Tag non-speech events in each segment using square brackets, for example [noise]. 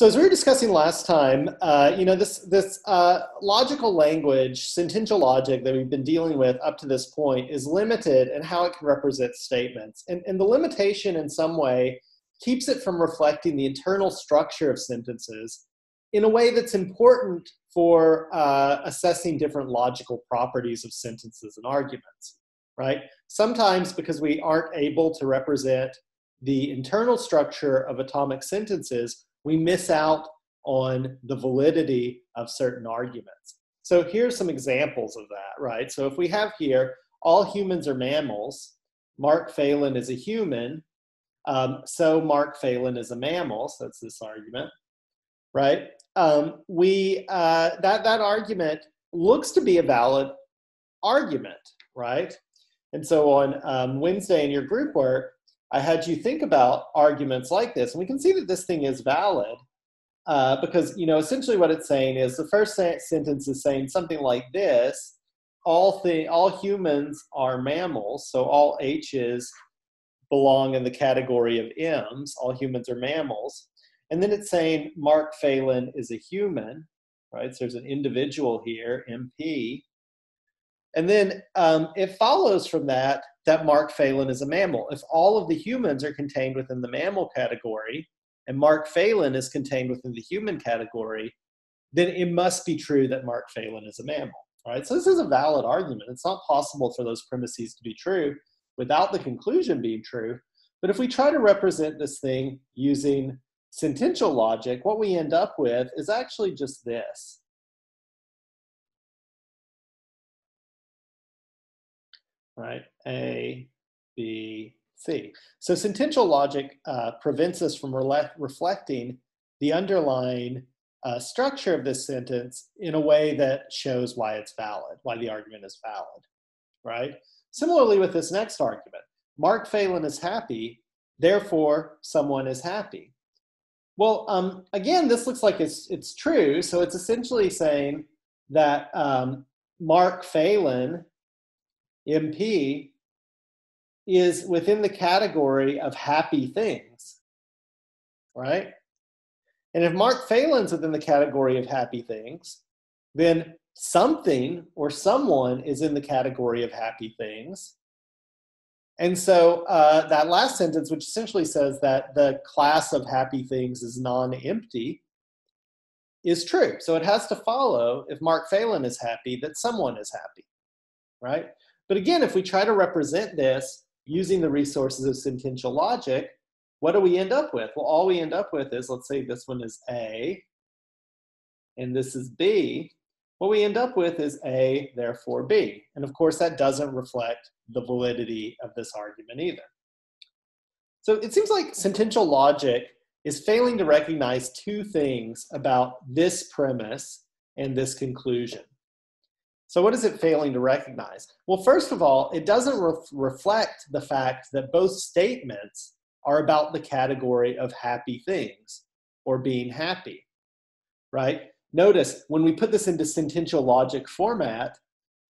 So as we were discussing last time, uh, you know, this, this uh, logical language, sentential logic that we've been dealing with up to this point is limited in how it can represent statements. And, and the limitation in some way keeps it from reflecting the internal structure of sentences in a way that's important for uh, assessing different logical properties of sentences and arguments, right? Sometimes because we aren't able to represent the internal structure of atomic sentences, we miss out on the validity of certain arguments. So here's some examples of that, right? So if we have here, all humans are mammals, Mark Phelan is a human, um, so Mark Phelan is a mammal, so that's this argument, right? Um, we, uh, that, that argument looks to be a valid argument, right? And so on um, Wednesday in your group work, I had you think about arguments like this. And we can see that this thing is valid uh, because, you know, essentially what it's saying is the first sentence is saying something like this all, thing, all humans are mammals, so all H's belong in the category of M's, all humans are mammals. And then it's saying Mark Phelan is a human, right? So there's an individual here, MP. And then um, it follows from that that Mark Phelan is a mammal. If all of the humans are contained within the mammal category and Mark Phelan is contained within the human category, then it must be true that Mark Phelan is a mammal. Right? So this is a valid argument. It's not possible for those premises to be true without the conclusion being true. But if we try to represent this thing using sentential logic, what we end up with is actually just this. Right? A, B, C. So sentential logic uh, prevents us from re reflecting the underlying uh, structure of this sentence in a way that shows why it's valid, why the argument is valid, right? Similarly with this next argument, Mark Phelan is happy, therefore someone is happy. Well, um, again, this looks like it's, it's true. So it's essentially saying that um, Mark Phelan MP is within the category of happy things, right? And if Mark Phelan's within the category of happy things, then something or someone is in the category of happy things. And so uh, that last sentence, which essentially says that the class of happy things is non empty, is true. So it has to follow, if Mark Phelan is happy, that someone is happy, right? But again, if we try to represent this using the resources of sentential logic, what do we end up with? Well, all we end up with is, let's say this one is A, and this is B. What we end up with is A, therefore B. And of course, that doesn't reflect the validity of this argument either. So it seems like sentential logic is failing to recognize two things about this premise and this conclusion. So, what is it failing to recognize? Well, first of all, it doesn't re- reflect the fact that both statements are about the category of happy things or being happy, right? Notice when we put this into sentential logic format,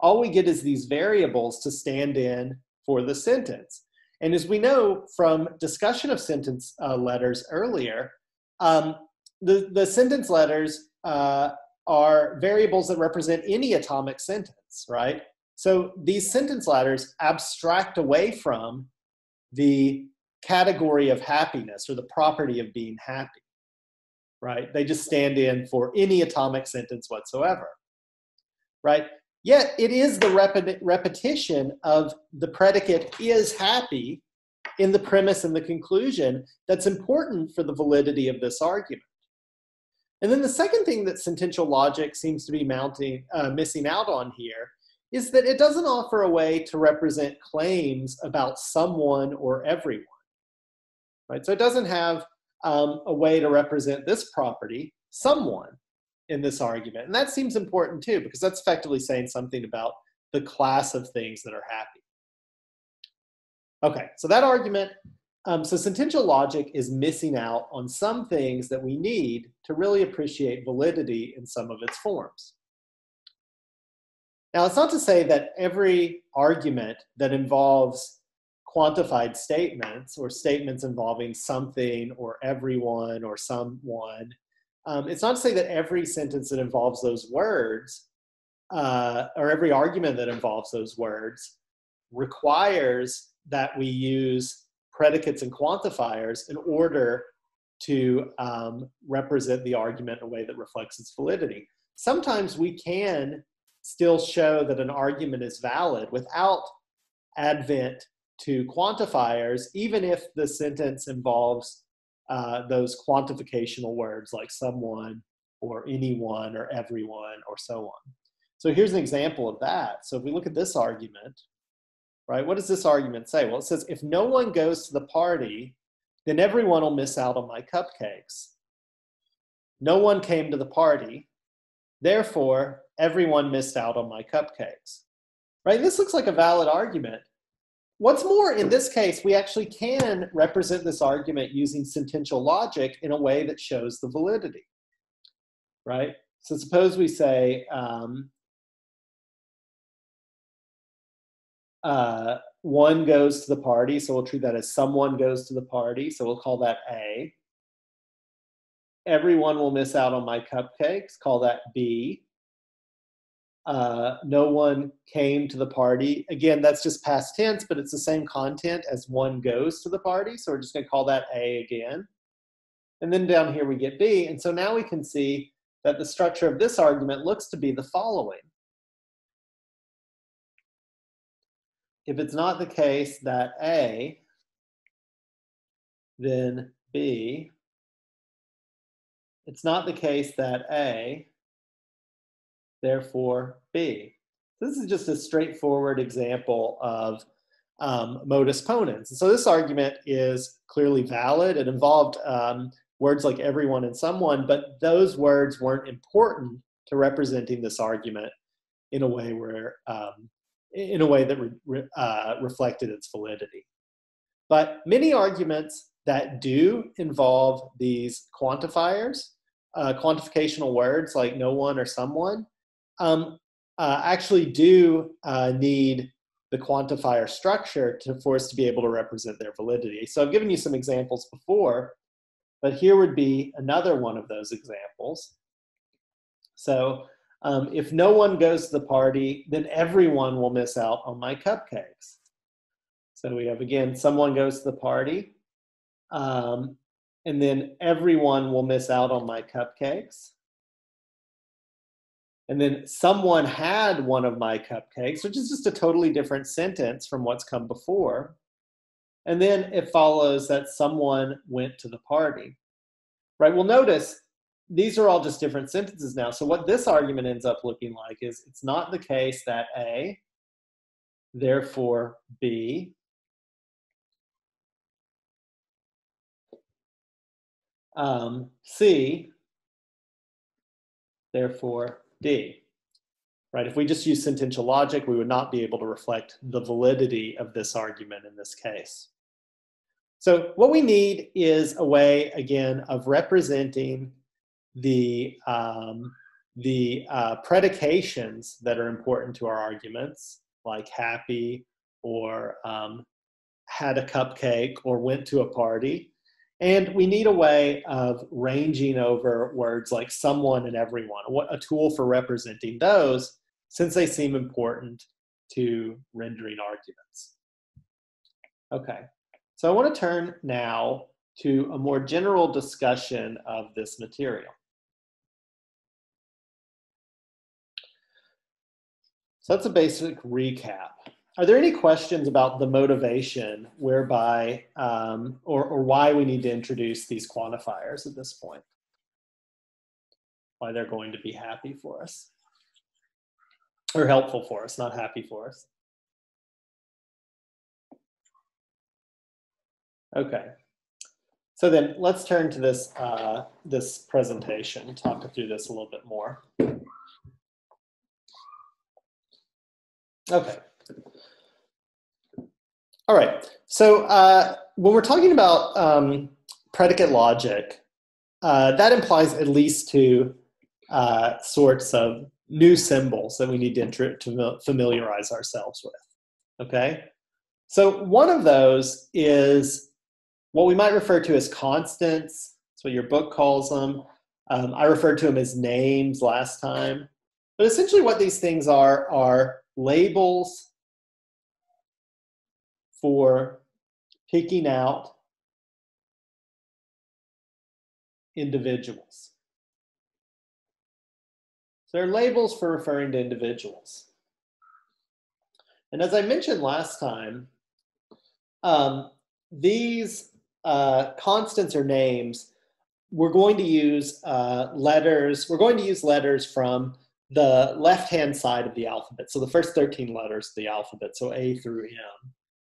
all we get is these variables to stand in for the sentence. And as we know from discussion of sentence uh, letters earlier, um, the, the sentence letters uh, are variables that represent any atomic sentence, right? So these sentence letters abstract away from the category of happiness or the property of being happy, right? They just stand in for any atomic sentence whatsoever, right? Yet it is the rep- repetition of the predicate is happy in the premise and the conclusion that's important for the validity of this argument. And then the second thing that sentential logic seems to be mounting, uh, missing out on here is that it doesn't offer a way to represent claims about someone or everyone. Right? So it doesn't have um, a way to represent this property, someone, in this argument. And that seems important too, because that's effectively saying something about the class of things that are happy. Okay, so that argument um, so sentential logic is missing out on some things that we need to really appreciate validity in some of its forms. Now, it's not to say that every argument that involves quantified statements or statements involving something or everyone or someone um, it's not to say that every sentence that involves those words uh, or every argument that involves those words requires that we use predicates and quantifiers in order to um, represent the argument in a way that reflects its validity. Sometimes we can still show that an argument is valid without advent to quantifiers, even if the sentence involves uh, those quantificational words like someone or anyone or everyone or so on. So here's an example of that. So if we look at this argument, right, what does this argument say? Well, it says if no one goes to the party, then everyone will miss out on my cupcakes. No one came to the party, therefore, everyone missed out on my cupcakes. Right? This looks like a valid argument. What's more, in this case, we actually can represent this argument using sentential logic in a way that shows the validity. Right? So suppose we say, um, uh, one goes to the party, so we'll treat that as someone goes to the party, so we'll call that A. Everyone will miss out on my cupcakes, call that B. Uh, no one came to the party. Again, that's just past tense, but it's the same content as one goes to the party, so we're just going to call that A again. And then down here we get B, and so now we can see that the structure of this argument looks to be the following. If it's not the case that A, then B. It's not the case that A, therefore B. This is just a straightforward example of um, modus ponens. so this argument is clearly valid. It involved um, words like everyone and someone, but those words weren't important to representing this argument in a way where um, in a way that re, uh, reflected its validity. But many arguments that do involve these quantifiers, uh, quantificational words like no one or someone, um, uh, actually do uh, need the quantifier structure to, for us to be able to represent their validity. So I've given you some examples before, but here would be another one of those examples. So um, if no one goes to the party, then everyone will miss out on my cupcakes. So we have again, someone goes to the party, um, and then everyone will miss out on my cupcakes. And then someone had one of my cupcakes, which is just a totally different sentence from what's come before. And then it follows that someone went to the party. Right? Well, notice these are all just different sentences now. So what this argument ends up looking like is it's not the case that A, therefore B, um, C, therefore D. Right? If we just use sentential logic, we would not be able to reflect the validity of this argument in this case. So what we need is a way, again, of representing the um, the uh, predications that are important to our arguments, like happy or um, had a cupcake or went to a party. And we need a way of ranging over words like someone and everyone, what a tool for representing those, since they seem important to rendering arguments. Okay, so I want to turn now to a more general discussion of this material. So that's a basic recap. Are there any questions about the motivation whereby, um, or, or why we need to introduce these quantifiers at this point? Why they're going to be happy for us? Or helpful for us, not happy for us. Okay. So then let's turn to this, uh, this presentation, talk through this a little bit more. Okay. All right. So uh, when we're talking about um, predicate logic, uh, that implies at least two uh, sorts of new symbols that we need to, to familiarize ourselves with. Okay. So one of those is what we might refer to as constants. That's what your book calls them. Um, I referred to them as names last time. But essentially, what these things are are labels for picking out individuals. So they're labels for referring to individuals. And as I mentioned last time, um, these uh, constants or names, we're going to use uh, letters, we're going to use letters from the left-hand side of the alphabet. So the first 13 letters of the alphabet, so A through M,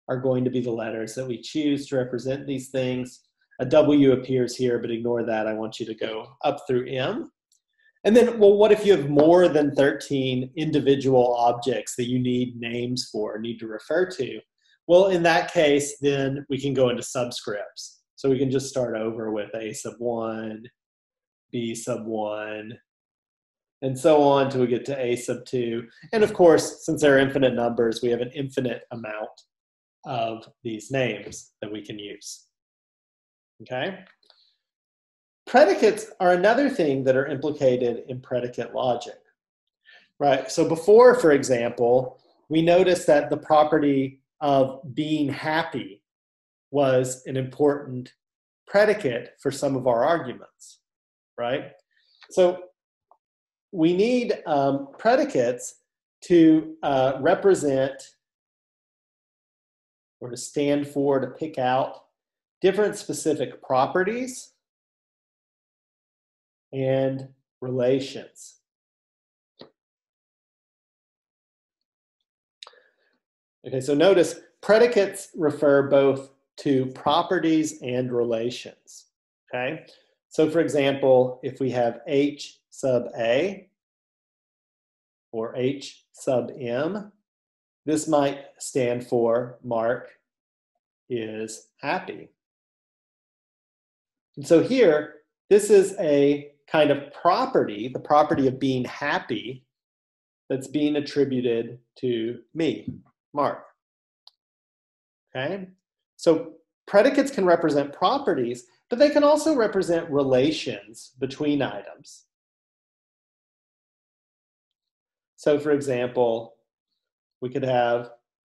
are going to be the letters that we choose to represent these things. A W appears here, but ignore that. I want you to go up through M. And then, well, what if you have more than 13 individual objects that you need names for, need to refer to? Well, in that case, then we can go into subscripts. So we can just start over with A sub 1, B sub 1, and so on until we get to A sub 2. And of course, since there are infinite numbers, we have an infinite amount of these names that we can use. Okay? Predicates are another thing that are implicated in predicate logic. Right? So before, for example, we noticed that the property of being happy was an important predicate for some of our arguments, right? So we need um, predicates to uh, represent or to stand for, to pick out different specific properties and relations. Okay, so notice predicates refer both to properties and relations. Okay, so for example, if we have H sub A or H sub M, this might stand for Mark is happy. And so here, this is a kind of property, the property of being happy, that's being attributed to me, Mark. Okay? So predicates can represent properties, but they can also represent relations between items. So for example, we could have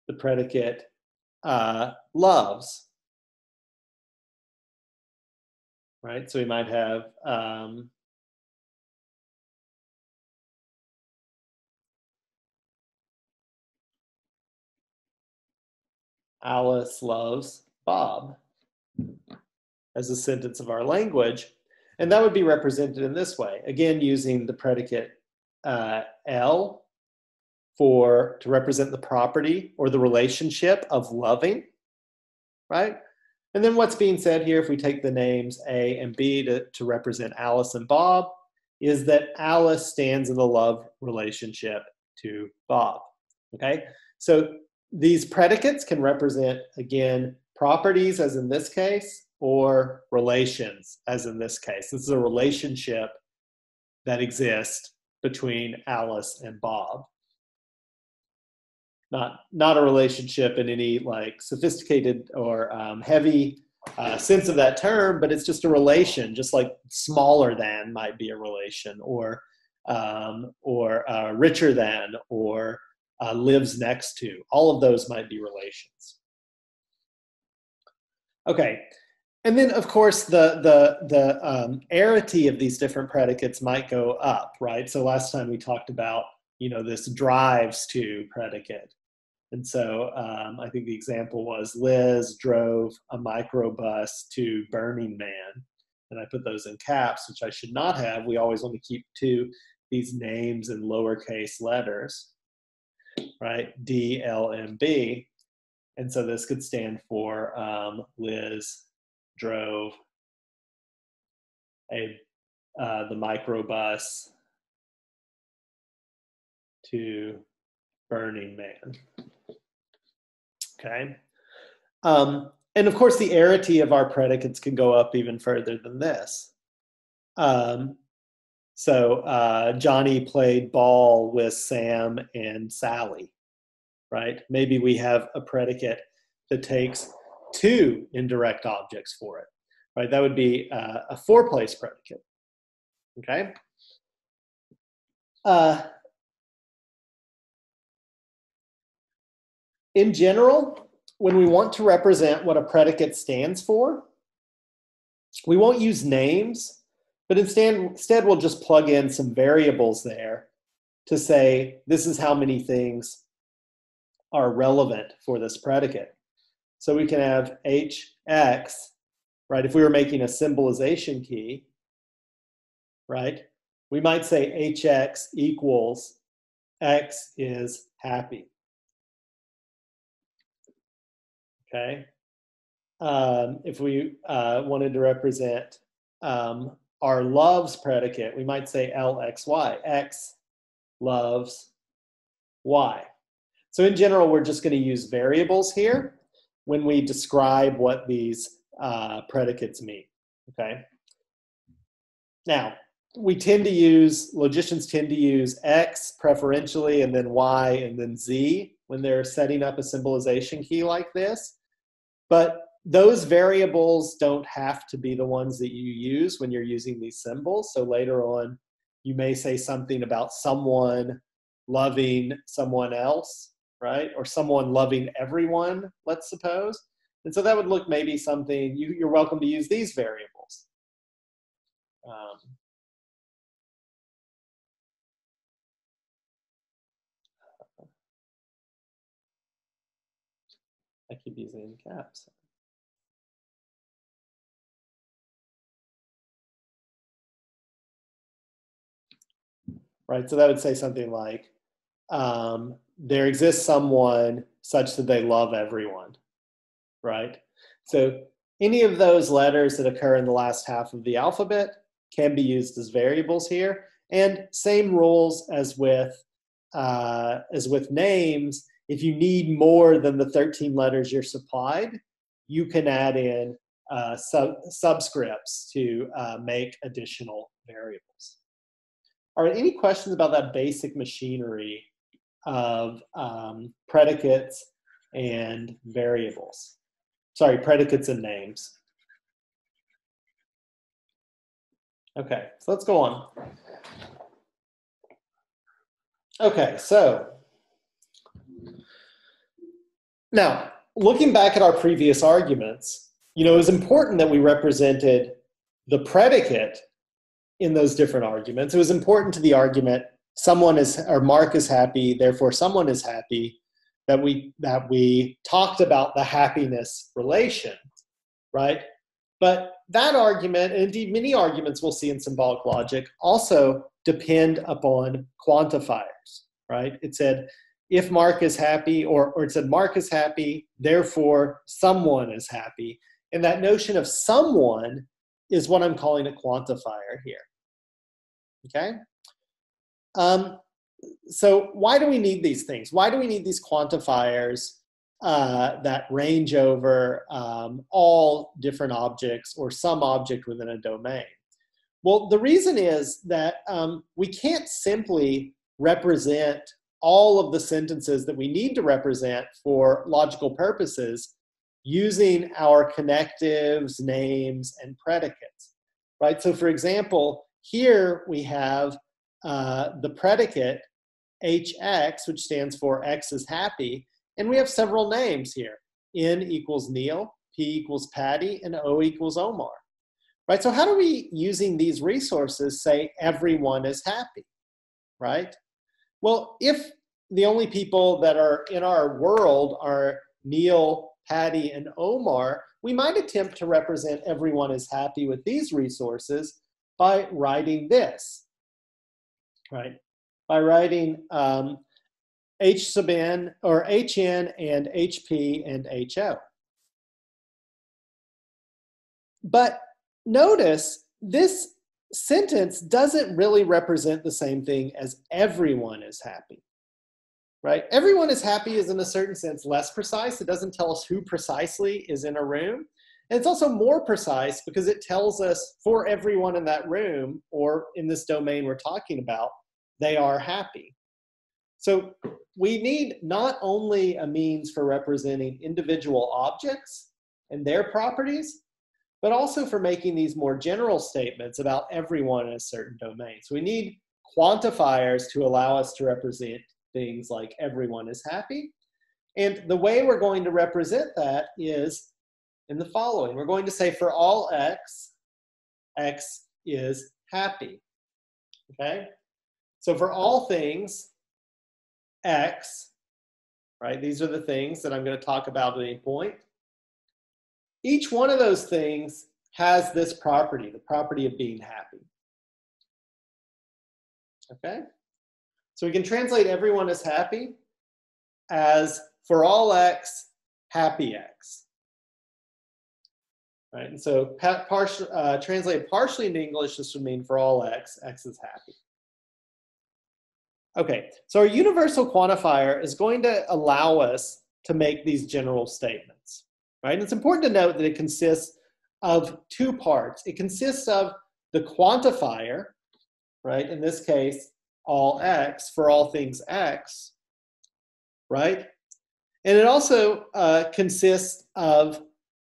the predicate uh, loves, right? So we might have um, Alice loves Bob as a sentence of our language. And that would be represented in this way, again, using the predicate uh, L for to represent the property or the relationship of loving, right? And then what's being said here, if we take the names A and B to, to represent Alice and Bob, is that Alice stands in the love relationship to Bob. Okay, so these predicates can represent, again, properties, as in this case, or relations, as in this case. This is a relationship that exists between Alice and Bob. Not, not a relationship in any like sophisticated or um, heavy uh, sense of that term, but it's just a relation, just like smaller than might be a relation, or um, or uh, richer than, or uh, lives next to. All of those might be relations. Okay, and then of course the the the um, arity of these different predicates might go up, right? So last time we talked about you know this drives to predicate, and so um, I think the example was Liz drove a microbus to Burning Man, and I put those in caps, which I should not have. We always want to keep to these names in lowercase letters, right? D L M B, and so this could stand for um, Liz drove a uh, the microbus to Burning Man. Okay. Um, and of course, the arity of our predicates can go up even further than this. Um, so uh, Johnny played ball with Sam and Sally, right? Maybe we have a predicate that takes two indirect objects for it, right? That would be uh, a four place predicate. Okay. Uh, in general, when we want to represent what a predicate stands for, we won't use names, but instead, instead we'll just plug in some variables there to say this is how many things are relevant for this predicate. So we can have hx, right? If we were making a symbolization key, right? We might say hx equals x is happy. Okay. Um, if we uh, wanted to represent um, our loves predicate, we might say lxy, x loves y. So in general, we're just going to use variables here when we describe what these uh, predicates mean, okay? Now, we tend to use, logicians tend to use X preferentially and then Y and then Z when they're setting up a symbolization key like this. But those variables don't have to be the ones that you use when you're using these symbols. So later on, you may say something about someone loving someone else, right? Or someone loving everyone, let's suppose. And so that would look maybe something, you, you're welcome to use these variables. Um, I keep using caps. Right, so that would say something like, um, there exists someone such that they love everyone, right? So any of those letters that occur in the last half of the alphabet can be used as variables here. And same rules as with, uh, as with names, if you need more than the 13 letters you're supplied, you can add in uh, sub subscripts to uh, make additional variables. Are there any questions about that basic machinery of um, predicates and variables? Sorry, predicates and names. Okay, so let's go on. Okay, so now, looking back at our previous arguments, you know, it was important that we represented the predicate in those different arguments. It was important to the argument someone is or Mark is happy, therefore someone is happy, that we that we talked about the happiness relation, right? But that argument, and indeed many arguments we'll see in symbolic logic, also depend upon quantifiers, right? It said if Mark is happy, or, or it said Mark is happy, therefore someone is happy. And that notion of someone is what I'm calling a quantifier here. Okay? Um, so why do we need these things? Why do we need these quantifiers uh, that range over um, all different objects or some object within a domain? Well, the reason is that um, we can't simply represent all of the sentences that we need to represent for logical purposes using our connectives, names, and predicates, right? So for example, here we have uh, the predicate hx, which stands for x is happy, and we have several names here. N equals Neil, P equals Patty, and O equals Omar. Right, so how do we, using these resources, say everyone is happy, right? Well, if the only people that are in our world are Neil, Patty, and Omar, we might attempt to represent everyone is happy with these resources by writing this, right? By writing um, H sub n or HN and HP and HO. But notice this sentence doesn't really represent the same thing as everyone is happy right? Everyone is happy is in a certain sense less precise. It doesn't tell us who precisely is in a room. And it's also more precise because it tells us for everyone in that room or in this domain we're talking about, they are happy. So we need not only a means for representing individual objects and their properties, but also for making these more general statements about everyone in a certain domain. So we need quantifiers to allow us to represent things like everyone is happy. And the way we're going to represent that is in the following. We're going to say for all x, x is happy. Okay? So for all things, x, right, these are the things that I'm going to talk about at any point. Each one of those things has this property, the property of being happy. Okay? So we can translate everyone as happy as for all x, happy x. Right, and so partial, uh, translated partially into English, this would mean for all x, x is happy. Okay, so our universal quantifier is going to allow us to make these general statements, right? And it's important to note that it consists of two parts. It consists of the quantifier, right? In this case, all x for all things x, right? And it also uh, consists of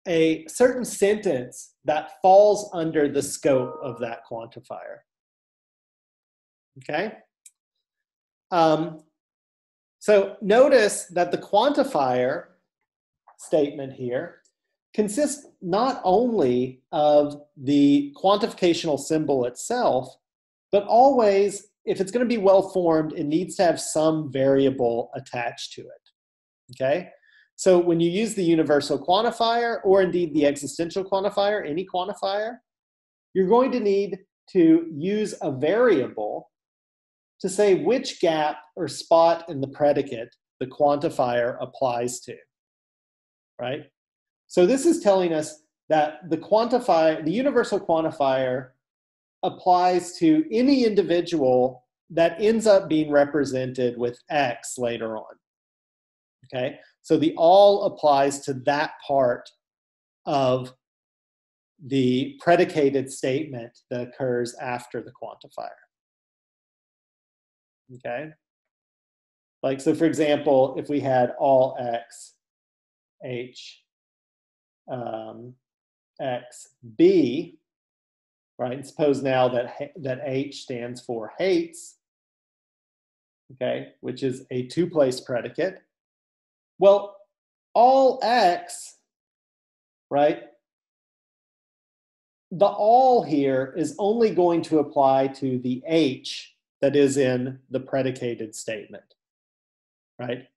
a certain sentence that falls under the scope of that quantifier. Okay? Um, so notice that the quantifier statement here consists not only of the quantificational symbol itself, but always, if it's going to be well formed, it needs to have some variable attached to it. Okay? So when you use the universal quantifier, or indeed the existential quantifier, any quantifier, you're going to need to use a variable to say which gap or spot in the predicate the quantifier applies to, right? So this is telling us that the quantifier, the universal quantifier applies to any individual that ends up being represented with X later on. Okay, so the all applies to that part of the predicated statement that occurs after the quantifier. Okay, like so for example, if we had all x, h, um, x, b, right? And suppose now that that h stands for hates, okay, which is a two-place predicate well, all x, right? The all here is only going to apply to the h that is in the predicated statement, right?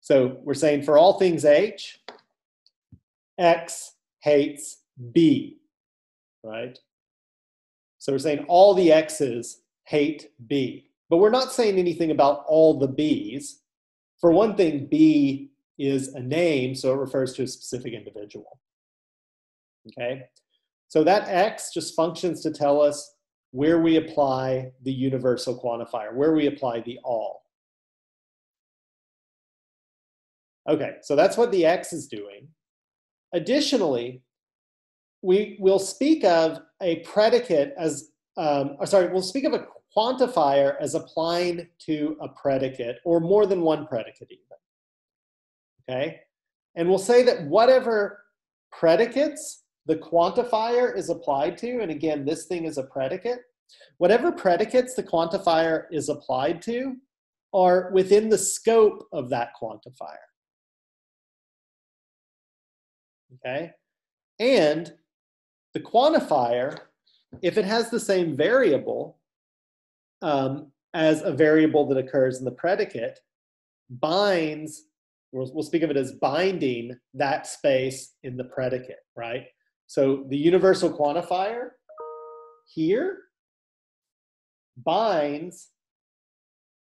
So we're saying for all things h, x hates b, right? So we're saying all the x's hate b. But we're not saying anything about all the b's. For one thing, B is a name, so it refers to a specific individual. Okay? So that X just functions to tell us where we apply the universal quantifier, where we apply the all. Okay, so that's what the X is doing. Additionally, we will speak of a predicate as, um, sorry, we'll speak of a quantifier as applying to a predicate or more than one predicate even. Okay? And we'll say that whatever predicates the quantifier is applied to, and again, this thing is a predicate, whatever predicates the quantifier is applied to are within the scope of that quantifier. Okay? And the quantifier, if it has the same variable, um, as a variable that occurs in the predicate binds, we'll, we'll speak of it as binding that space in the predicate, right? So the universal quantifier here binds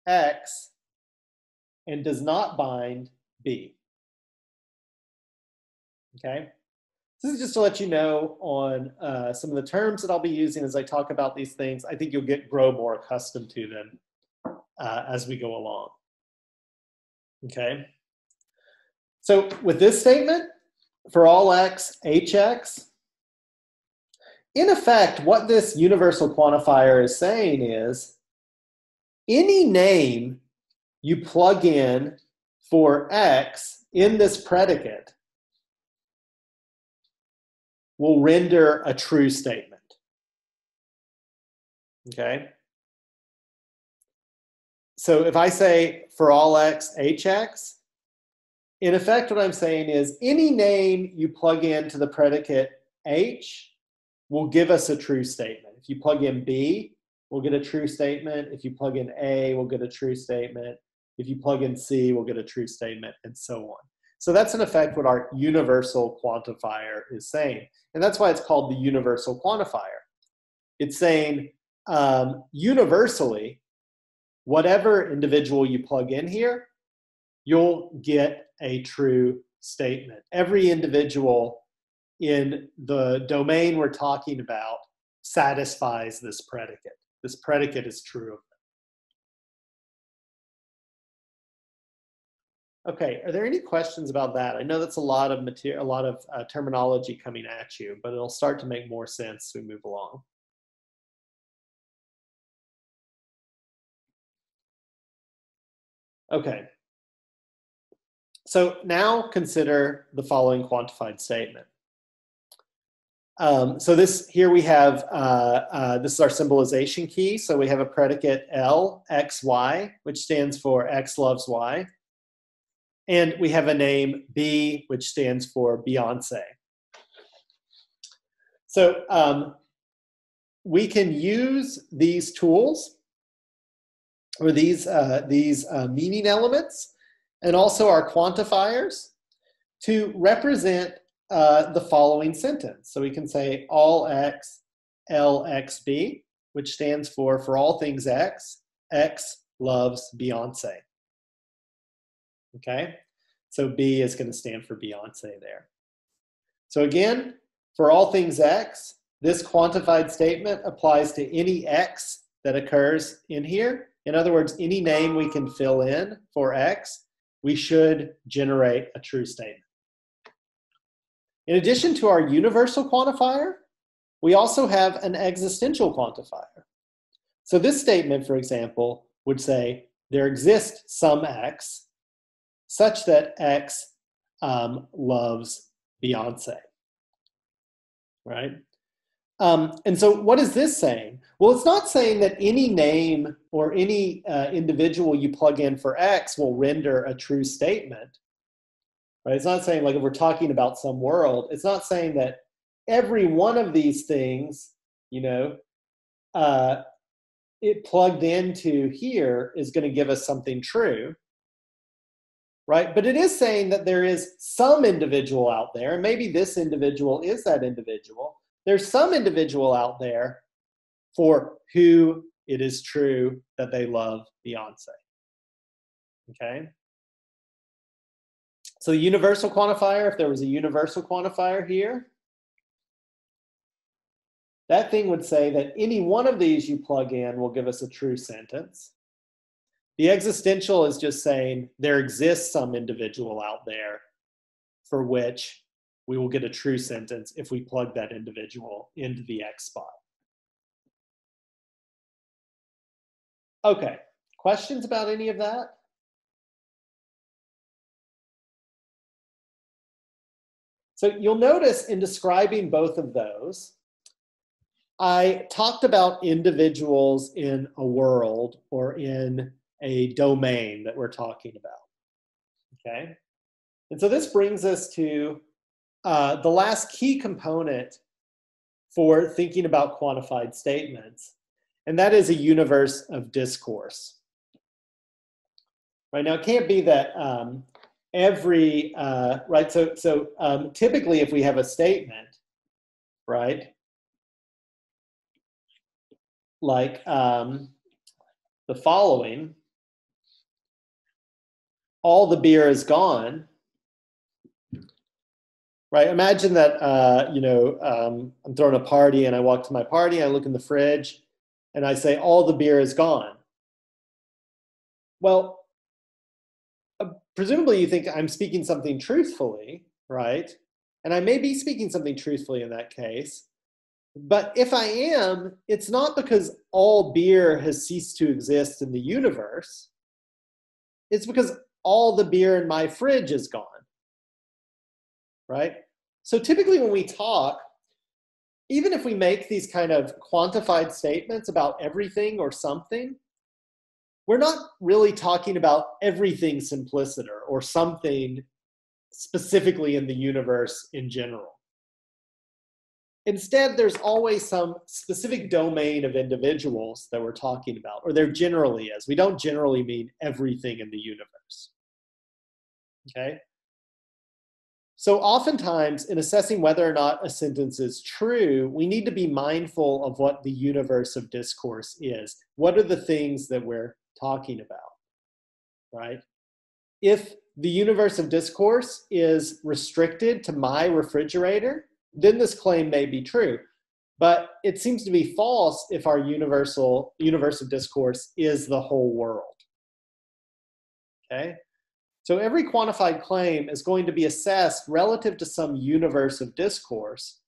x and does not bind b. Okay? This is just to let you know on uh, some of the terms that I'll be using as I talk about these things. I think you'll get grow more accustomed to them uh, as we go along. Okay. So with this statement, for all x, hx, in effect, what this universal quantifier is saying is any name you plug in for x in this predicate will render a true statement. Okay? So if I say for all x, hx, in effect, what I'm saying is any name you plug into the predicate h will give us a true statement. If you plug in b, we'll get a true statement. If you plug in a, we'll get a true statement. If you plug in c, we'll get a true statement, and so on. So that's in effect what our universal quantifier is saying. And that's why it's called the universal quantifier. It's saying um, universally, whatever individual you plug in here, you'll get a true statement. Every individual in the domain we're talking about satisfies this predicate. This predicate is true of them. Okay, are there any questions about that? I know that's a lot of material, a lot of uh, terminology coming at you, but it'll start to make more sense as we move along. Okay, so now consider the following quantified statement. Um, so this here we have, uh, uh, this is our symbolization key. So we have a predicate L, X, Y, which stands for X loves Y. And we have a name B, which stands for Beyonce. So um, we can use these tools or these, uh, these uh, meaning elements and also our quantifiers to represent uh, the following sentence. So we can say all x LXB, which stands for for all things X, X loves Beyonce. Okay, so B is going to stand for Beyonce there. So again, for all things X, this quantified statement applies to any X that occurs in here. In other words, any name we can fill in for X we should generate a true statement. In addition to our universal quantifier, we also have an existential quantifier. So this statement, for example, would say there exists some x such that x um, loves Beyonce, right? Um, and so, what is this saying? Well, it's not saying that any name or any uh, individual you plug in for X will render a true statement. Right? It's not saying, like, if we're talking about some world, it's not saying that every one of these things, you know, uh, it plugged into here is going to give us something true. Right? But it is saying that there is some individual out there, and maybe this individual is that individual there's some individual out there for who it is true that they love Beyonce. Okay? So the universal quantifier, if there was a universal quantifier here, that thing would say that any one of these you plug in will give us a true sentence. The existential is just saying there exists some individual out there for which we will get a true sentence if we plug that individual into the X spot. Okay, questions about any of that? So you'll notice in describing both of those, I talked about individuals in a world or in a domain that we're talking about. Okay? And so this brings us to uh, the last key component for thinking about quantified statements, and that is a universe of discourse. Right now, it can't be that um, every uh, right. So, so um, typically, if we have a statement, right, like um, the following: all the beer is gone right? Imagine that, uh, you know, um, I'm throwing a party and I walk to my party, I look in the fridge and I say, all the beer is gone. Well, uh, presumably you think I'm speaking something truthfully, right? And I may be speaking something truthfully in that case. But if I am, it's not because all beer has ceased to exist in the universe. It's because all the beer in my fridge is gone right? So typically when we talk, even if we make these kind of quantified statements about everything or something, we're not really talking about everything simpliciter or something specifically in the universe in general. Instead, there's always some specific domain of individuals that we're talking about, or there generally is. We don't generally mean everything in the universe. Okay? So, oftentimes, in assessing whether or not a sentence is true, we need to be mindful of what the universe of discourse is. What are the things that we're talking about? Right? If the universe of discourse is restricted to my refrigerator, then this claim may be true. But it seems to be false if our universal universe of discourse is the whole world. Okay? So every quantified claim is going to be assessed relative to some universe of discourse.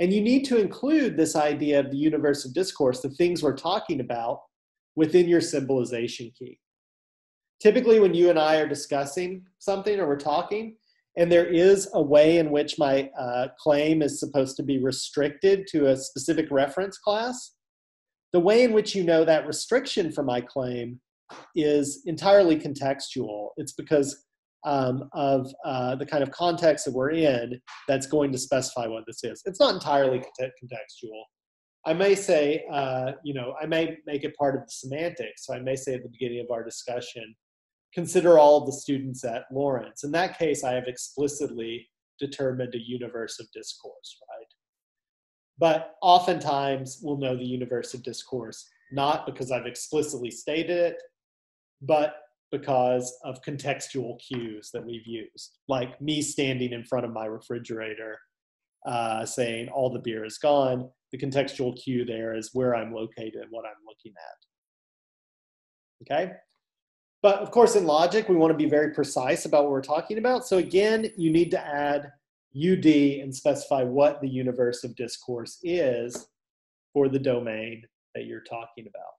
And you need to include this idea of the universe of discourse, the things we're talking about, within your symbolization key. Typically, when you and I are discussing something or we're talking, and there is a way in which my uh, claim is supposed to be restricted to a specific reference class. The way in which you know that restriction for my claim is entirely contextual. It's because um, of uh, the kind of context that we're in that's going to specify what this is. It's not entirely contextual. I may say, uh, you know, I may make it part of the semantics. So I may say at the beginning of our discussion, consider all of the students at Lawrence. In that case, I have explicitly determined a universe of discourse, right? But oftentimes we'll know the universe of discourse not because I've explicitly stated it, but because of contextual cues that we've used, like me standing in front of my refrigerator uh, saying all the beer is gone. The contextual cue there is where I'm located and what I'm looking at. Okay? But of course, in logic, we want to be very precise about what we're talking about. So again, you need to add UD and specify what the universe of discourse is for the domain that you're talking about.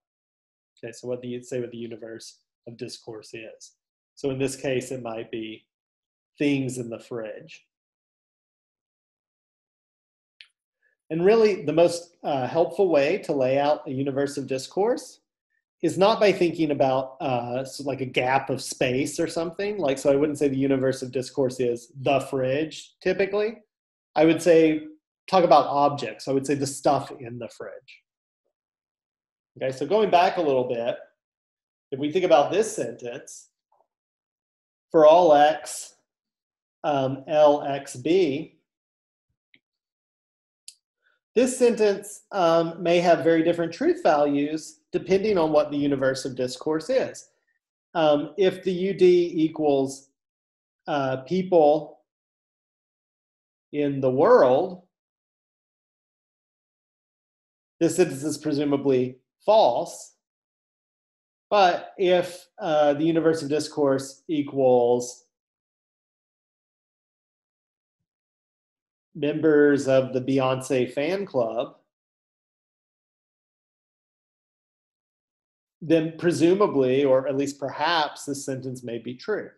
Okay, so what do you say with the universe of discourse is? So in this case, it might be things in the fridge. And really, the most uh, helpful way to lay out a universe of discourse is not by thinking about uh, so like a gap of space or something. Like, so I wouldn't say the universe of discourse is the fridge typically. I would say, talk about objects. I would say the stuff in the fridge. Okay, so going back a little bit, if we think about this sentence, for all x, um, lxb, this sentence um, may have very different truth values depending on what the universe of discourse is. Um, if the UD equals uh, people in the world, this sentence is presumably false. But if uh, the universe of discourse equals members of the Beyonce fan club, then presumably, or at least perhaps, this sentence may be true.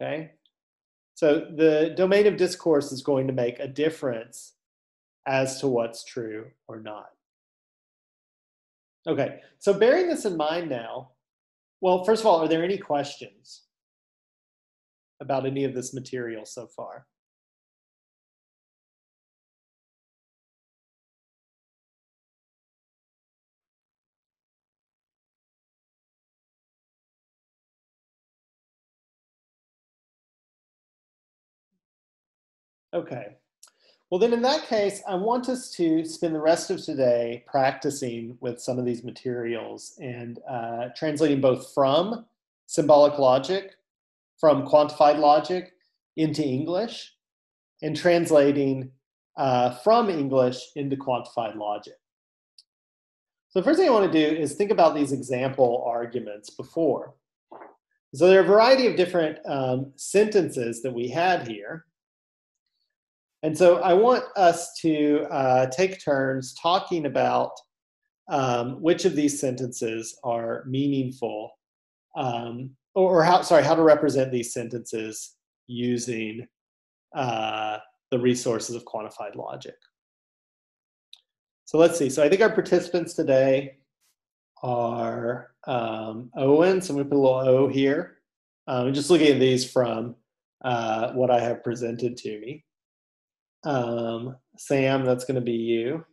Okay? So the domain of discourse is going to make a difference as to what's true or not. Okay, so bearing this in mind now, well, first of all, are there any questions about any of this material so far? Okay. Well, then in that case, I want us to spend the rest of today practicing with some of these materials and uh, translating both from symbolic logic, from quantified logic into English, and translating uh, from English into quantified logic. So the first thing I want to do is think about these example arguments before. So there are a variety of different um, sentences that we had here. And so I want us to uh, take turns talking about um, which of these sentences are meaningful, um, or, or, how, sorry, how to represent these sentences using uh, the resources of quantified logic. So let's see. So I think our participants today are um, Owen. So I'm going to put a little O here. Um, just looking at these from uh, what I have presented to me. Um, Sam, that's going to be you.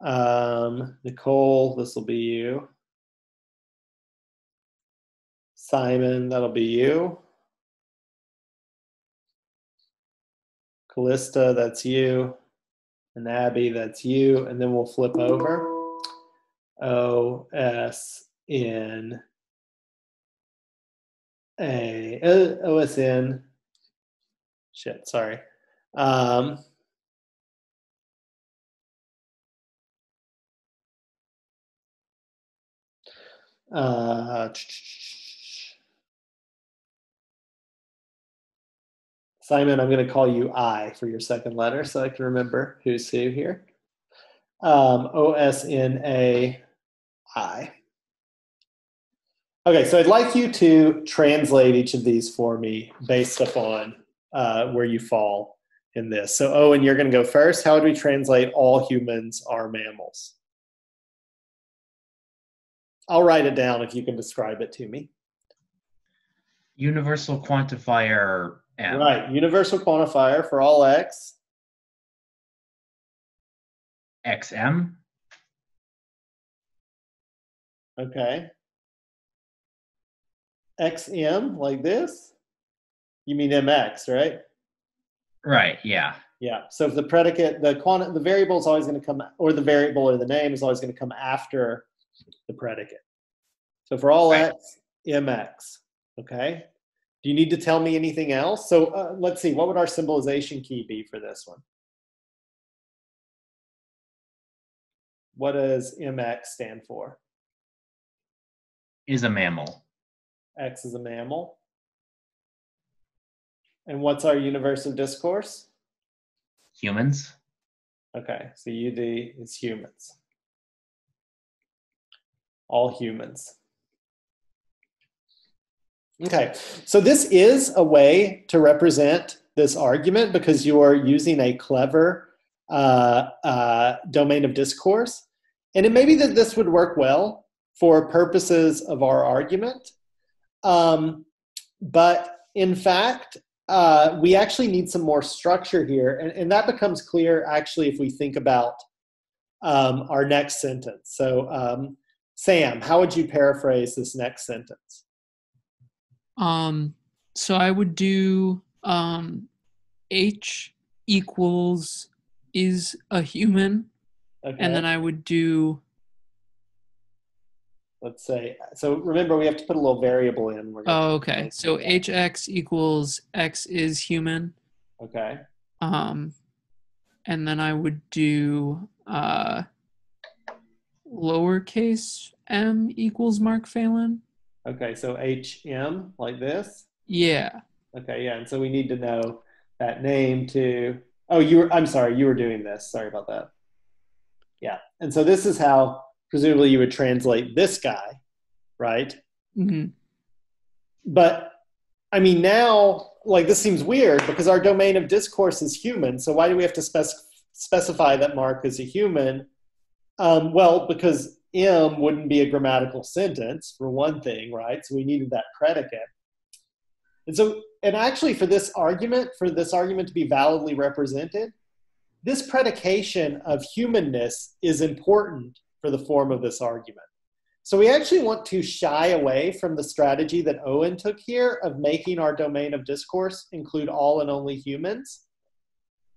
Um, Nicole, this will be you. Simon, that'll be you. Callista, that's you. And Abby, that's you. And then we'll flip over. O S N A O S N. Shit, sorry. Um, uh, Simon, I'm going to call you I for your second letter so I can remember who's who here. Um, o S N A I. Okay, so I'd like you to translate each of these for me based upon uh, where you fall in this. So, oh, Owen, you're going to go first. How would we translate all humans are mammals? I'll write it down if you can describe it to me. Universal quantifier M. Right, universal quantifier for all x. XM. Okay. XM, like this? You mean MX, right? Right, yeah. Yeah. So if the predicate, the quant, the variable is always going to come, or the variable or the name is always going to come after the predicate. So for all Right. x, mx. Okay. Do you need to tell me anything else? So uh, let's see. What would our symbolization key be for this one? What does mx stand for? Is a mammal. X is a mammal. And what's our universe of discourse? Humans. Okay, so UD is humans. All humans. Okay, so this is a way to represent this argument because you are using a clever uh, uh, domain of discourse. And it may be that this would work well for purposes of our argument. Um, but in fact, uh, we actually need some more structure here. And, and that becomes clear actually if we think about um, our next sentence. So, um, Sam, how would you paraphrase this next sentence? Um, so I would do um, H equals is a human, Okay. and then I would do let's say so remember we have to put a little variable in. Oh okay. So hx equals x is human, okay. Um, and then I would do uh, lowercase m equals Mark Phelan. okay so hm like this? Yeah. okay yeah and so we need to know that name to oh you were i'm sorry you were doing this. Sorry about that. Yeah and so this is how presumably you would translate this guy right? Hmm but i mean now like this seems weird because our domain of discourse is human. So why do we have to spec- specify that mark is a human? Um, well because m wouldn't be a grammatical sentence for one thing right? So we needed that predicate. And so and actually for this argument for this argument to be validly represented this predication of humanness is important for the form of this argument so we actually want to shy away from the strategy that Owen took here of making our domain of discourse include all and only humans.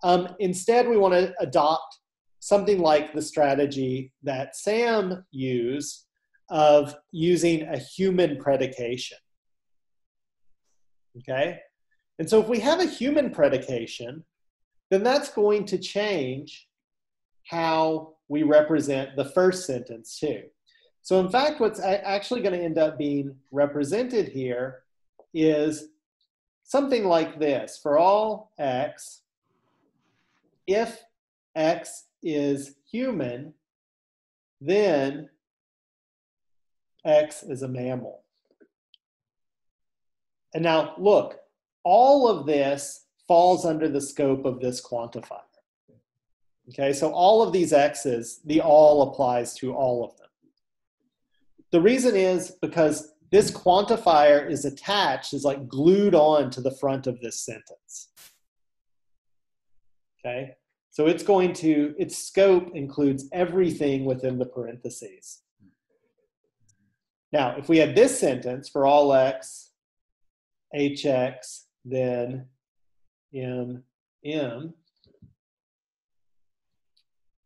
Um, instead, we want to adopt something like the strategy that Sam used of using a human predication. Okay? And so if we have a human predication, then that's going to change how we represent the first sentence too. So, in fact, what's actually going to end up being represented here is something like this for all x, if x is human, then x is a mammal. And now, look, all of this falls under the scope of this quantifier. Okay, so all of these x's, the all applies to all of them. The reason is because this quantifier is attached, is like glued on to the front of this sentence. Okay, so it's going to, its scope includes everything within the parentheses. Now, if we had this sentence for all x, hx, then m, m,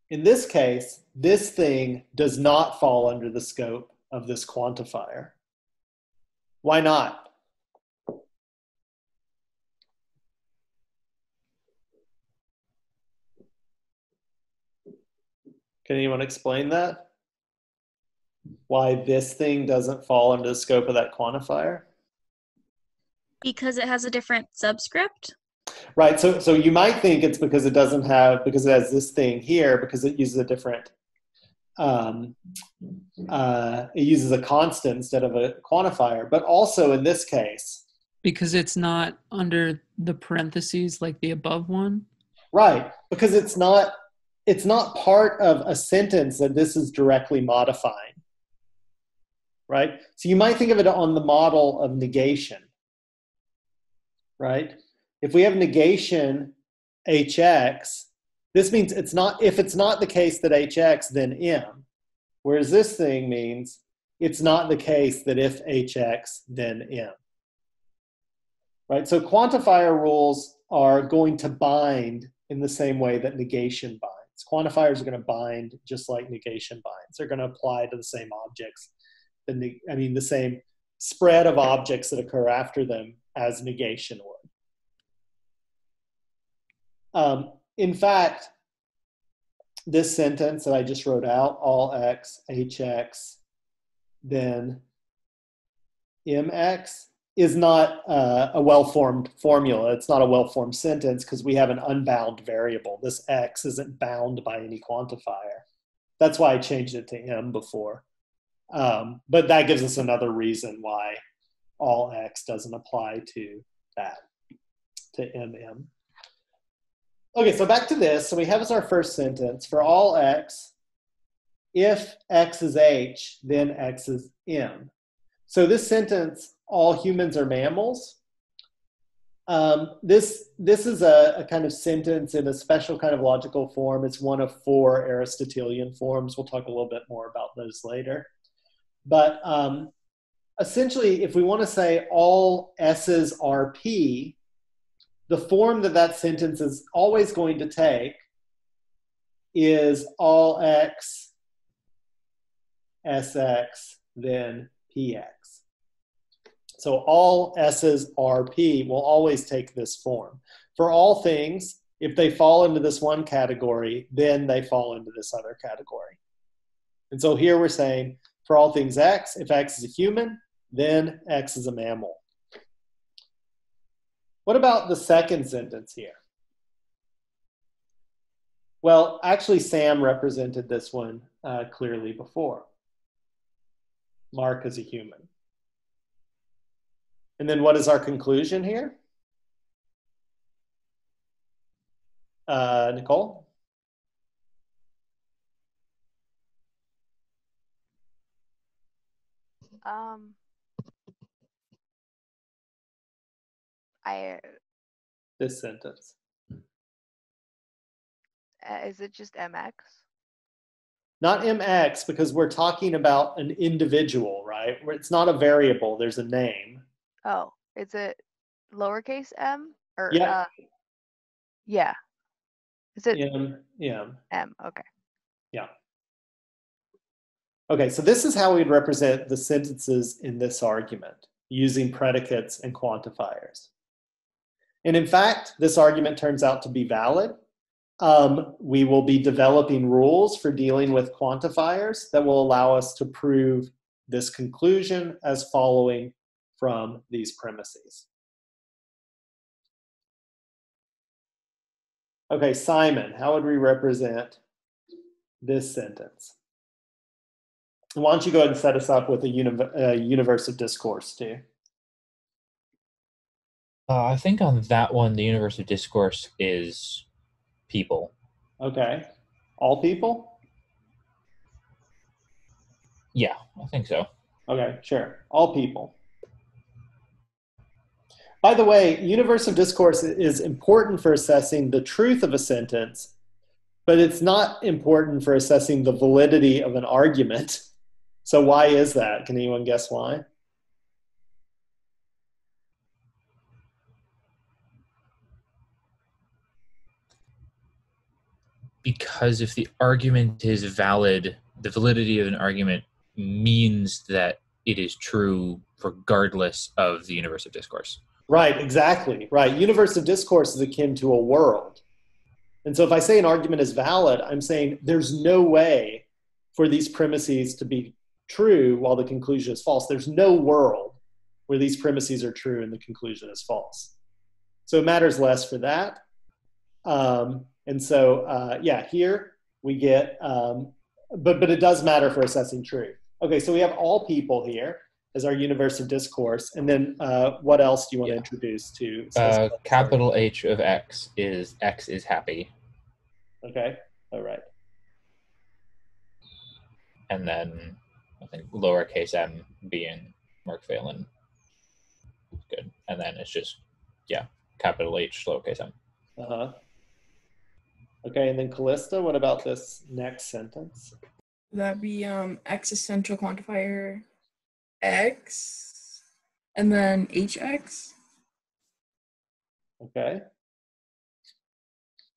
in this case, this thing does not fall under the scope of this quantifier. Why not? Can anyone explain that? Why this thing doesn't fall under the scope of that quantifier? Because it has a different subscript? Right. So so you might think it's because it doesn't have because it has this thing here because it uses a different um, uh, it uses a constant instead of a quantifier. But also in this case, because it's not under the parentheses like the above one. Right. Because it's not it's not part of a sentence that this is directly modifying. Right? So you might think of it on the model of negation. Right? If we have negation hx, this means it's not, if it's not the case that hx, then m. Whereas this thing means it's not the case that if hx, then m. Right? So quantifier rules are going to bind in the same way that negation binds. Quantifiers are going to bind just like negation binds. They're going to apply to the same objects. The, I mean, the same spread of objects that occur after them as negation would. Um, in fact, this sentence that I just wrote out, all x, hx, then mx, is not uh, a well-formed formula. It's not a well-formed sentence because we have an unbound variable. This x isn't bound by any quantifier. That's why I changed it to m before. Um, but that gives us another reason why all x doesn't apply to that, to mm. Okay, so back to this. So we have as our first sentence for all x, if x is h, then x is m. So this sentence, all humans are mammals. Um, this this is a, a, kind of sentence in a special kind of logical form. It's one of four Aristotelian forms. We'll talk a little bit more about those later. But um, essentially, if we want to say all s's are p, the form that that sentence is always going to take is all x sx then px. So all s's are p will always take this form. For all things, if they fall into this one category, then they fall into this other category. And so here we're saying for all things x, if x is a human, then x is a mammal. What about the second sentence here? Well, actually, Sam represented this one uh, clearly before. Mark is a human. And then what is our conclusion here? Uh, Nicole? Um, I this sentence. Uh, is it just MX? Not MX because we're talking about an individual, right? It's not a variable. There's a name. Oh, is it lowercase m or yeah? Uh, yeah. Is it M? Yeah. M. Okay. Yeah. Okay, so this is how we'd represent the sentences in this argument using predicates and quantifiers. And in fact, this argument turns out to be valid. Um, we will be developing rules for dealing with quantifiers that will allow us to prove this conclusion as following from these premises. Okay, Simon, how would we represent this sentence? Why don't you go ahead and set us up with a, uni a universe of discourse too? Uh, I think on that one, the universe of discourse is people. Okay. All people? Yeah, I think so. Okay, sure. All people. By the way, universe of discourse is important for assessing the truth of a sentence, but it's not important for assessing the validity of an argument. [laughs] So why is that? Can anyone guess why? Because if the argument is valid, the validity of an argument means that it is true regardless of the universe of discourse. Right, exactly. Right. Universe of discourse is akin to a world. And so if I say an argument is valid, I'm saying there's no way for these premises to be true while the conclusion is false. There's no world where these premises are true and the conclusion is false. So it matters less for that. Um, and so, uh, yeah, here we get, um, but, but it does matter for assessing truth. Okay, so we have all people here as our universe of discourse. And then uh, what else do you want Yeah. to introduce to? Uh, capital H of X is X is happy. Okay, all right. And then I think lowercase m being Mark Phelan. Good. And then it's just, yeah, capital H, lowercase m. Uh huh. Okay, and then Callista, what about this next sentence? That'd be um existential quantifier x and then hx. Okay.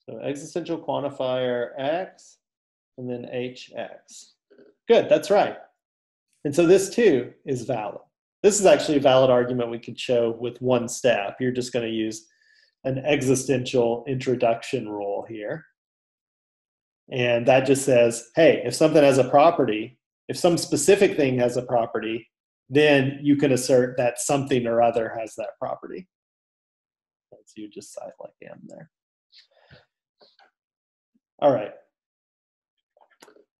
So existential quantifier x and then hx. Good, that's right. And so this too is valid. This is actually a valid argument we could show with one step. You're just going to use an existential introduction rule here. And that just says, hey, if something has a property, if some specific thing has a property, then you can assert that something or other has that property. So you just cite like M there. All right.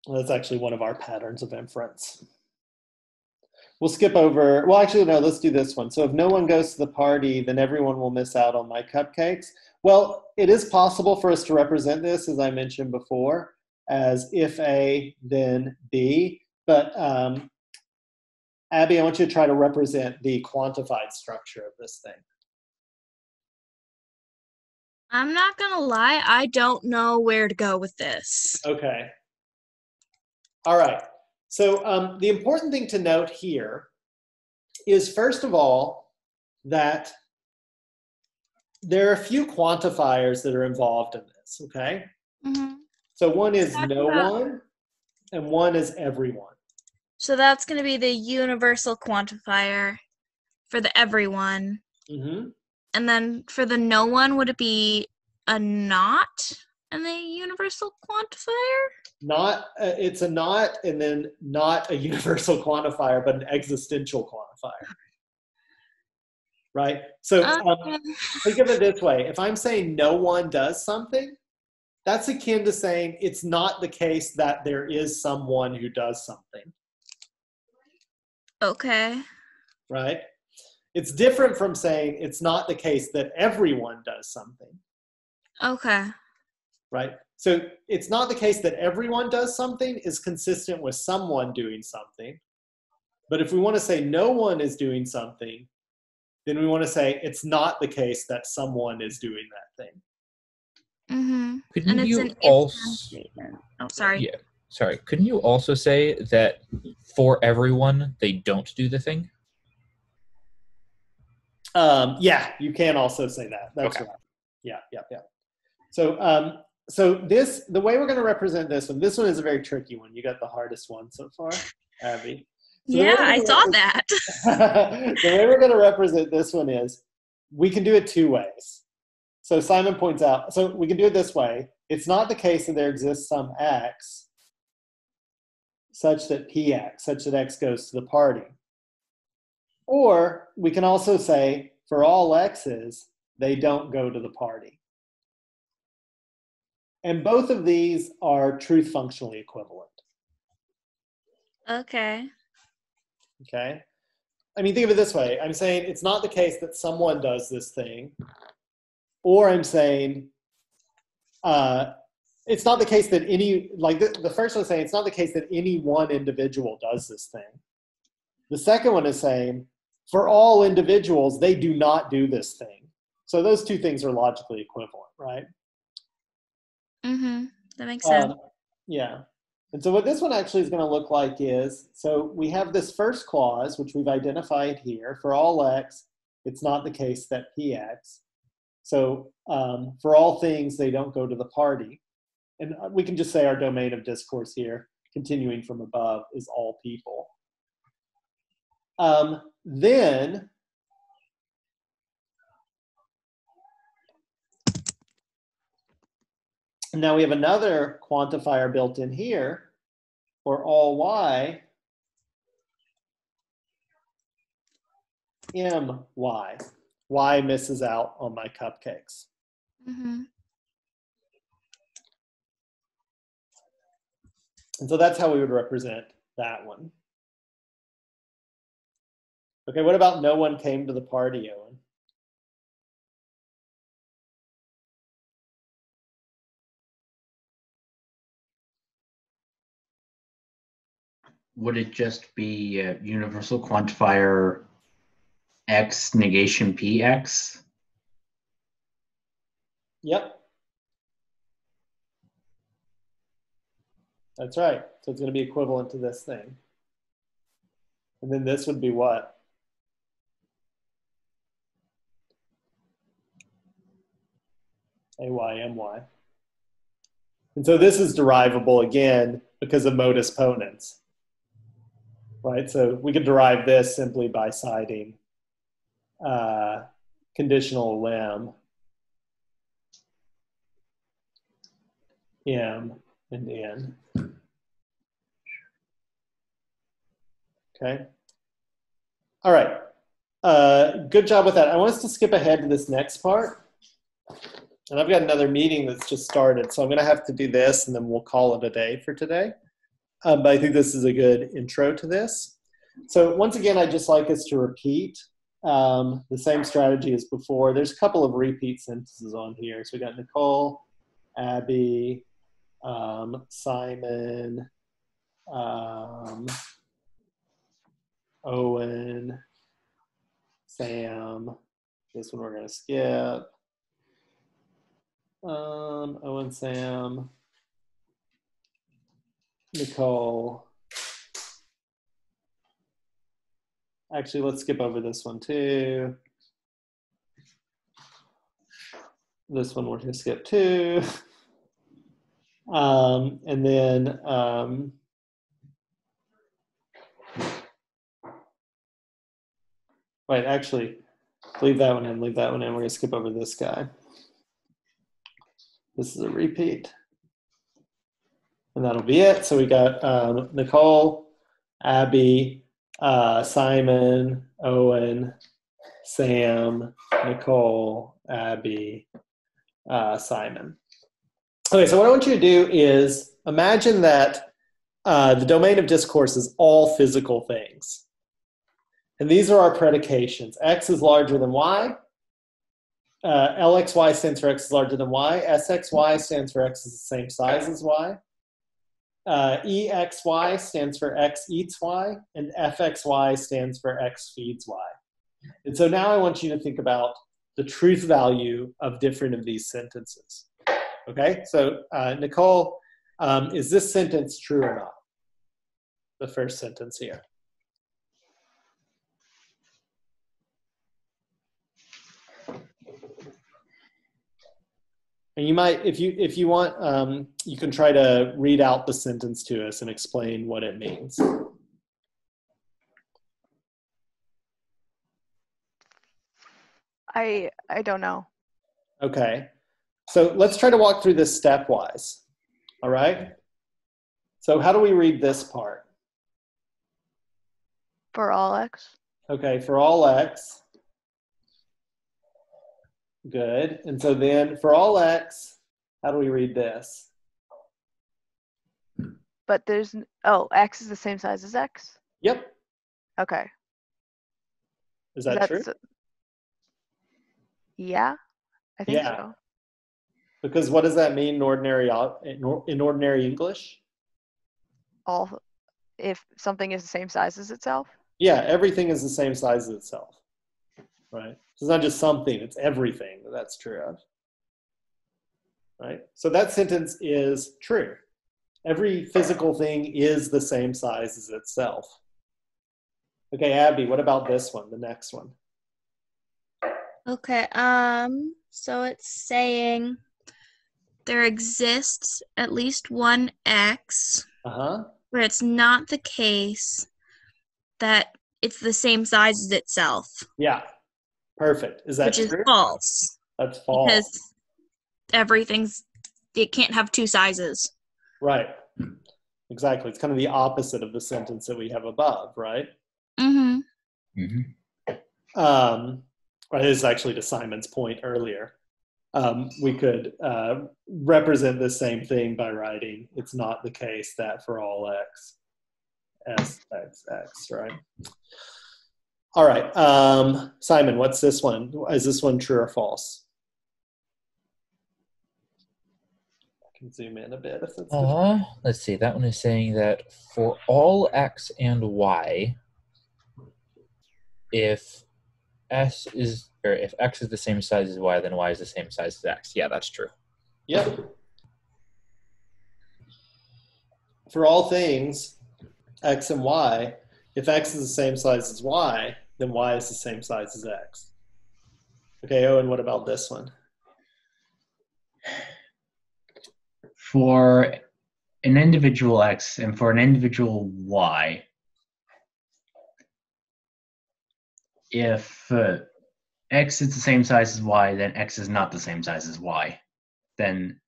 That's actually one of our patterns of inference. We'll skip over, well, actually, no, let's do this one. So if no one goes to the party, then everyone will miss out on my cupcakes. Well, it is possible for us to represent this, as I mentioned before, as if A, then B. But um, Abby, I want you to try to represent the quantified structure of this thing. I'm not gonna lie, I don't know where to go with this. Okay. All right. So um, the important thing to note here is, first of all, that there are a few quantifiers that are involved in this. Okay. hmm So one is no one, and one is everyone. So that's gonna be the universal quantifier for the everyone. hmm And then for the no one, would it be a not and the universal quantifier? Not uh, it's a not, and then not a [laughs] universal quantifier, but an existential quantifier. Right. So um, Okay. think of it this way if i'm saying no one does something that's akin to saying it's not the case that there is someone who does something Okay. right it's different from saying it's not the case that everyone does something Okay. right so it's not the case that everyone does something is consistent with someone doing something but if we want to say no one is doing something then we want to say it's not the case that someone is doing that thing Mm-hmm. Couldn't And it's you an if also statement. Oh, sorry. Yeah. Sorry. Couldn't you also say that for everyone they don't do the thing? Um, yeah, you can also say that. That's Okay. right. Yeah, yeah, yeah. So, um, so this the way we're going to represent this one. This one is a very tricky one. You got the hardest one so far, Abby. So yeah, I saw that. [laughs] the way we're going to represent this one is we can do it two ways. So Simon points out. So we can do it this way. It's not the case that there exists some x such that px, such that x goes to the party. Or we can also say for all x's, they don't go to the party. And both of these are truth functionally equivalent. okay. Okay. I mean, think of it this way. I'm saying it's not the case that someone does this thing, or I'm saying uh, it's not the case that any like the, the first one is saying it's not the case that any one individual does this thing. The second one is saying for all individuals they do not do this thing. So those two things are logically equivalent, right? Mm-hmm. That makes sense. Um, yeah. And so what this one actually is going to look like is, so we have this first clause, which we've identified here. For all x, it's not the case that px. So um, for all things, they don't go to the party. And uh, we can just say our domain of discourse here, continuing from above, is all people. Um, then now we have another quantifier built in here for all y, my. Y misses out on my cupcakes. Mm-hmm. And so that's how we would represent that one. Okay, what about no one came to the party, Owen? Would it just be a universal quantifier x negation px? Yep. That's right. So it's going to be equivalent to this thing. And then this would be what? AYMY. And so this is derivable again because of modus ponens. Right? So we could derive this simply by citing uh, conditional elim m and n. Okay. All right. Uh, good job with that. I want us to skip ahead to this next part. And I've got another meeting that's just started, so I'm going to have to do this and then we'll call it a day for today. Um, but I think this is a good intro to this. So once again, I'd just like us to repeat um, the same strategy as before. There's a couple of repeat sentences on here. So we got Nicole, Abby, um, Simon, um, Owen, Sam. This one we're going to skip. Um, Owen, Sam, Nicole. Actually, let's skip over this one too. This one we're going to skip too. Um, and then um, wait, actually, leave that one in, leave that one in. We're going to skip over this guy. This is a repeat. And that'll be it. So we got um, Nicole, Abby, uh, Simon, Owen, Sam, Nicole, Abby, uh, Simon. Okay, so what I want you to do is imagine that uh, the domain of discourse is all physical things. And these are our predications. X is larger than Y. Uh, LXY stands for X is larger than Y. SXY stands for X is the same size as Y. Uh, EXY stands for X eats Y, and FXY stands for X feeds Y. And so now I want you to think about the truth value of different of these sentences. Okay, so uh, Nicole, um, is this sentence true or not? The first sentence here. And you might, if you if you want, um, you can try to read out the sentence to us and explain what it means. I I don't know. Okay, so let's try to walk through this stepwise. All right. So how do we read this part? For all x. Okay, for all x, Good. And so then for all x, how do we read this? But there's oh x is the same size as x. Yep. Okay. Is that true? Yeah, I think Yeah. so. Because what does that mean in ordinary in ordinary English? All if something is the same size as itself. Yeah, everything is the same size as itself. Right? So it's not just something, it's everything that that's true of. Right? So that sentence is true. Every physical thing is the same size as itself. Okay, Abby, what about this one, the next one? Okay, um, so it's saying there exists at least one X Uh huh. where it's not the case that it's the same size as itself, Yeah. Perfect. Is that which is false That's false. because everything's it can't have two sizes. Right. Exactly. It's kind of the opposite of the sentence that we have above, right? Mm-hmm. Mm-hmm. Um, right, this is actually to Simon's point earlier. Um, we could uh, represent the same thing by writing it's not the case that for all x, s, x, x, right? All right. Um, Simon, what's this one? Is this one true or false? I can zoom in a bit if it's. Uh, let's see. That one is saying that for all x and y, if s is or if x is the same size as y, then y is the same size as x. Yeah, that's true. Yep. For all things, x and y, if x is the same size as y, then y is the same size as x. Okay, Owen, what about this one? For an individual x and for an individual y, if uh, x is the same size as y, then x is not the same size as y. Then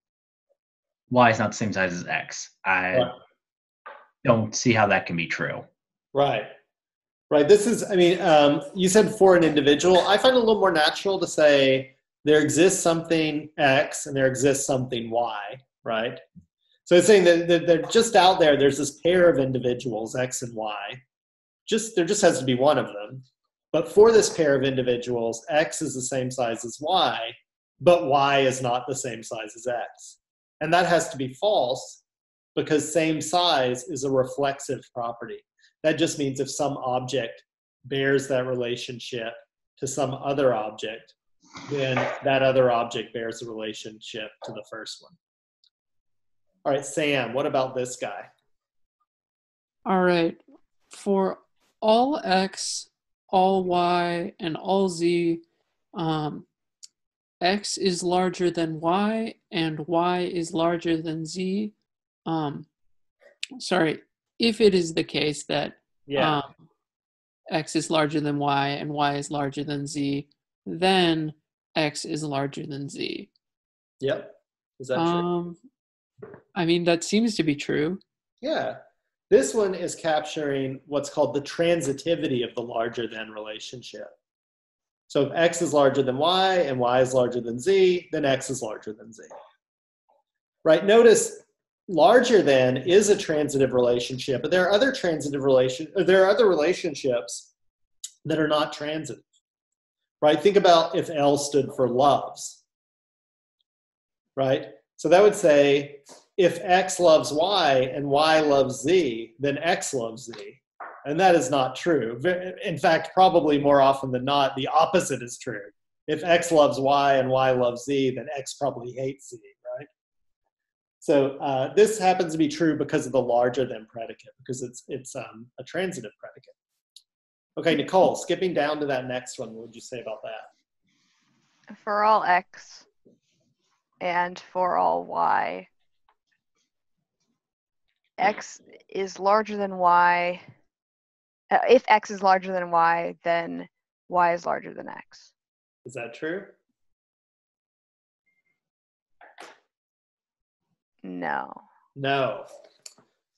y is not the same size as x. I Right. don't see how that can be true. Right. Right. This is, I mean, um, you said for an individual. I find it a little more natural to say there exists something X and there exists something Y, right? So it's saying that, they're just out there, there's this pair of individuals, X and Y. Just there just has to be one of them. But for this pair of individuals, X is the same size as Y, but Y is not the same size as X. And that has to be false because same size is a reflexive property. That just means if some object bears that relationship to some other object, then that other object bears the relationship to the first one. All right, Sam, what about this guy? All right. For all x, all y, and all z, um, x is larger than y, and y is larger than z. Um, sorry, if it is the case that Yeah, um, x is larger than y and y is larger than z, then x is larger than z. yep. Is that true? Um, I mean, that seems to be true. Yeah. This one is capturing what's called the transitivity of the larger than relationship. So if x is larger than y and y is larger than z, then x is larger than z. Right? Notice larger than is a transitive relationship, but there are other transitive relation there are other relationships that are not transitive. Right? Think about if L stood for loves. Right? So that would say if X loves Y and Y loves Z, then X loves Z. And that is not true. In fact, probably more often than not, the opposite is true. If X loves Y and Y loves Z, then X probably hates Z? So uh, this happens to be true because of the larger than predicate, because it's, it's um, a transitive predicate. Okay, Nicole, skipping down to that next one, what would you say about that? For all x and for all y, x is larger than y. Uh, if x is larger than y, then y is larger than x. Is that true? No. No.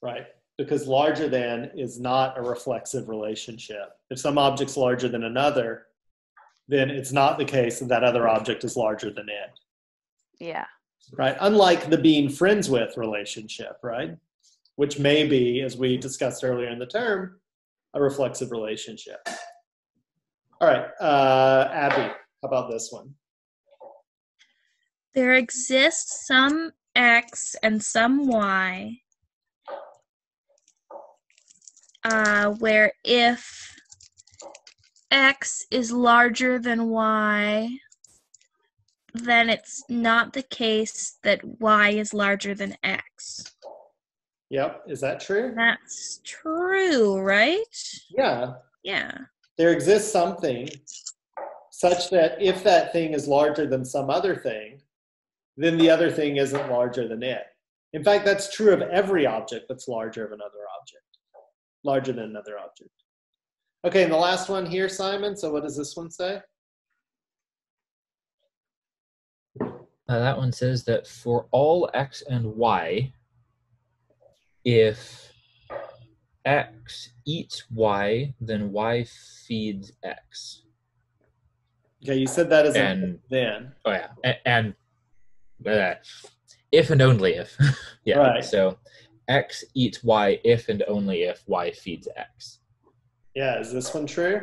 Right. Because larger than is not a reflexive relationship. If some object's larger than another, then it's not the case that that other object is larger than it. Yeah. Right. Unlike the being friends with relationship, right? Which may be, as we discussed earlier in the term, a reflexive relationship. All right, uh, Abby, how about this one? There exists some x and some y uh, where if x is larger than y, then it's not the case that y is larger than x. Yep, is that true? That's true, right? Yeah, Yeah. there exists something such that if that thing is larger than some other thing, then the other thing isn't larger than it. In fact, that's true of every object that's larger of another object, larger than another object. Okay, and the last one here, Simon. So what does this one say? Uh, that one says that for all x and y, if x eats y, then y feeds x. Okay, you said that as a And- then. Oh yeah, A- and uh, if and only if. [laughs] yeah. Right. So x eats y if and only if y feeds x. Yeah, is this one true?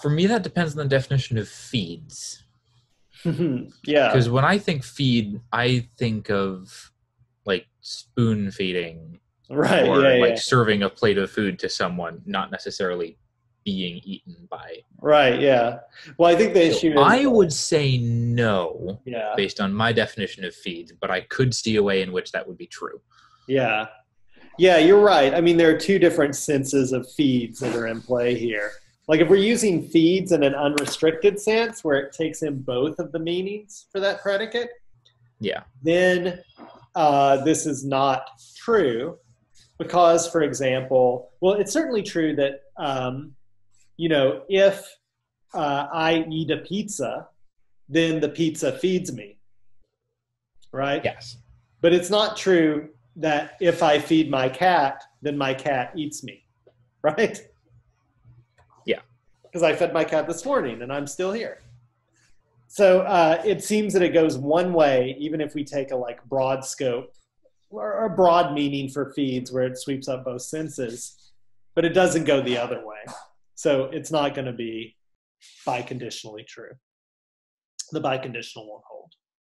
For me, that depends on the definition of feeds. [laughs] yeah. Because when I think feed, I think of like spoon feeding Right. or yeah, like yeah. serving a plate of food to someone, not necessarily being eaten by. Right. Yeah. Well, I think the So issue is. I would say no, Yeah. based on my definition of feeds, but I could see a way in which that would be true. Yeah. Yeah, you're right. I mean, there are two different senses of feeds that are in play here. Like if we're using feeds in an unrestricted sense, where it takes in both of the meanings for that predicate, Yeah. then uh, this is not true because, for example, well, it's certainly true that, um, you know, if uh, I eat a pizza, then the pizza feeds me, right? Yes. But it's not true that if I feed my cat, then my cat eats me, [laughs] right? Yeah. Because I fed my cat this morning and I'm still here. So uh, it seems that it goes one way, even if we take a like broad scope or a broad meaning for feeds where it sweeps up both senses, but it doesn't go the other way. So it's not going to be biconditionally true. The biconditional won't hold.